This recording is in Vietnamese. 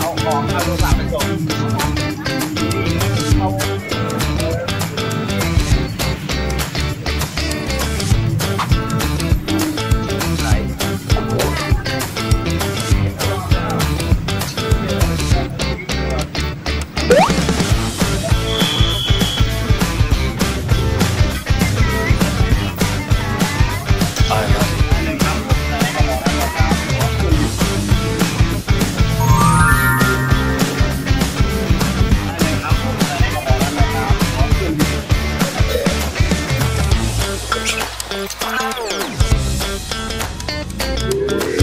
เอาของเอาโทรศัพท์ Thank you.